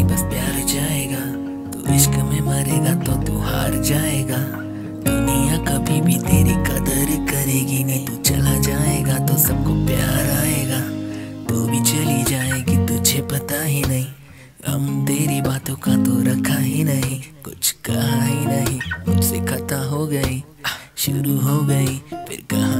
नहीं बस प्यार जाएगा। तू इश्क में मरेगा तो तू हार जाएगा। दुनिया कभी भी तेरी कदर करेगी नहीं, तू चला जाएगा तो सबको प्यार आएगा। तू भी चली जाएगी, तुझे पता ही नहीं। हम तेरी बातों का तो रखा ही नहीं, कुछ कहा ही नहीं। मुझसे खता हो गई, शुरू हो गई, फिर कहा